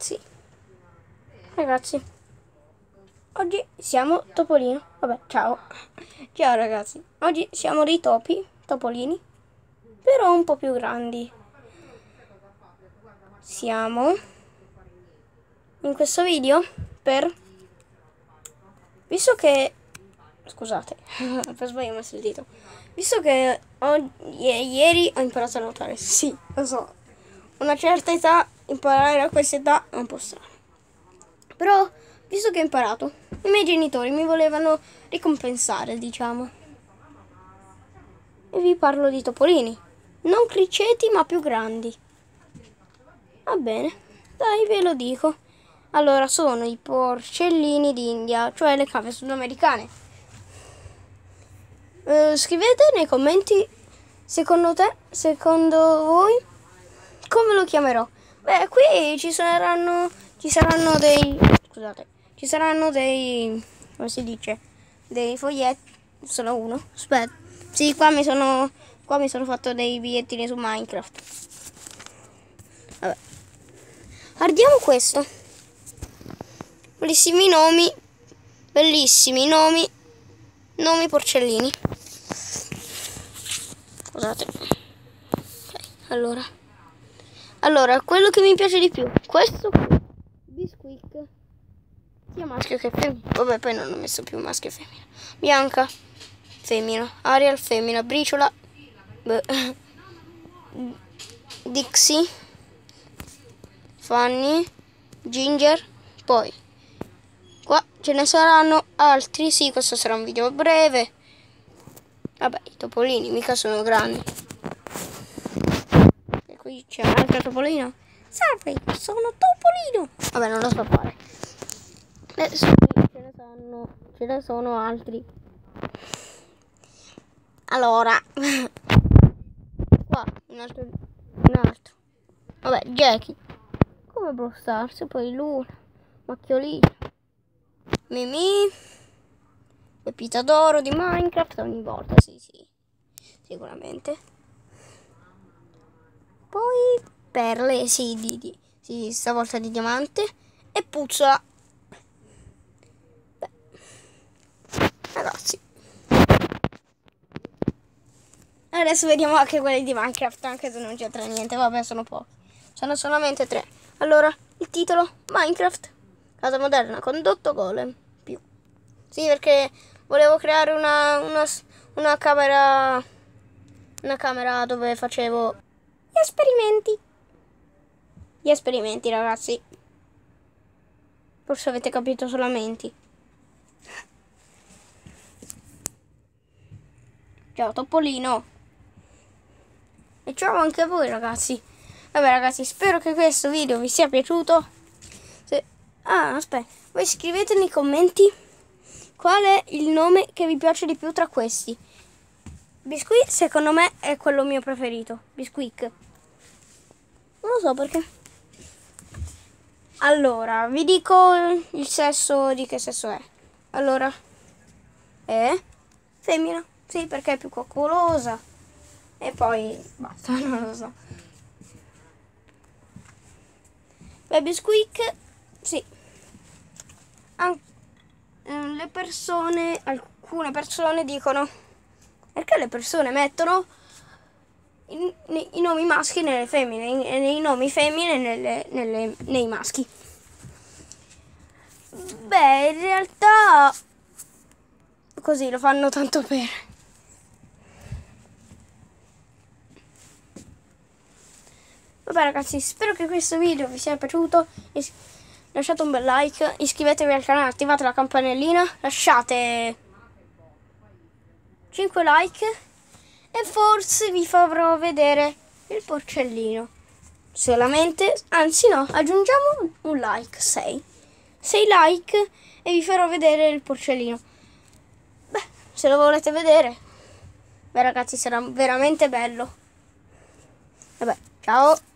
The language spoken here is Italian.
ragazzi. Ragazzi. Oggi siamo Topolino. Vabbè, ciao. Ciao ragazzi. Oggi siamo dei topi, Topolini. Però un po' più grandi. Siamo in questo video per... Visto che... Scusate, per sbaglio ho messo il dito. Visto che ho... ieri ho imparato a nuotare. Sì, lo so. Una certa età, imparare a questa età è un po' strano. Però, visto che ho imparato, i miei genitori mi volevano ricompensare, diciamo. E vi parlo di topolini. Non criceti, ma più grandi. Va bene, dai, ve lo dico. Allora, sono i porcellini d'India, cioè le cave sudamericane. Uh, scrivete nei commenti, secondo te, secondo voi, come lo chiamerò? Beh, qui ci saranno, ci saranno dei, scusate, ci saranno dei, come si dice, dei foglietti, solo uno, aspetta, sì, qua mi sono, qua mi sono fatto dei bigliettini su Minecraft. Vabbè. Guardiamo questo. Bellissimi nomi, bellissimi nomi, nomi porcellini. Scusate. Ok, allora. Allora, quello che mi piace di più, questo qui, Bisquick, sia maschio che femmina. Vabbè, poi non ho messo più maschio e femmina. Bianca, femmina. Ariel, femmina. Briciola, beh. Dixie, Fanny, Ginger, poi qua ce ne saranno altri, sì questo sarà un video breve, vabbè i topolini mica sono grandi, qui c'è altro topolino, salve sono topolino, vabbè non lo so fare, adesso ce ne sono, ce ne sono altri, allora, qua un altro, un altro, vabbè Jackie, come Brawl Stars, poi Luna, Macchiolina, Mimi, Pepita d'oro di Minecraft ogni volta, sì sì, sicuramente. Poi perle, sì, di, di, sì, stavolta di diamante e puzzola. Beh, ragazzi. Adesso vediamo anche quelli di Minecraft, anche se non c'entra niente, vabbè sono pochi. Sono solamente tre. Allora, il titolo Minecraft Casa moderna condotto golem più. Sì, perché volevo creare una, una, una camera una camera dove facevo esperimenti. Gli esperimenti, ragazzi. Forse avete capito solamente. Ciao Topolino. E ciao anche a voi, ragazzi. Vabbè ragazzi, spero che questo video vi sia piaciuto. Se... Ah, aspetta, voi scrivete nei commenti qual è il nome che vi piace di più tra questi. Biscuit secondo me è quello mio preferito. Bisquick. Non lo so perché. Allora, vi dico il sesso di che sesso è. Allora, è femmina. Sì, perché è più coccolosa. E poi basta, non lo so. Baby Squeak, sì. An le persone, alcune persone dicono perché le persone mettono i, nomi maschi nelle femmine e i nomi femmine nelle, nelle, nei maschi. Beh, in realtà così lo fanno tanto per Vabbè ragazzi, spero che questo video vi sia piaciuto. Lasciate un bel like, iscrivetevi al canale, attivate la campanellina, lasciate 5 like e forse vi farò vedere il porcellino. Solamente, anzi no, aggiungiamo un like, 6. 6 like e vi farò vedere il porcellino. Beh, se lo volete vedere, beh ragazzi sarà veramente bello. Vabbè, ciao!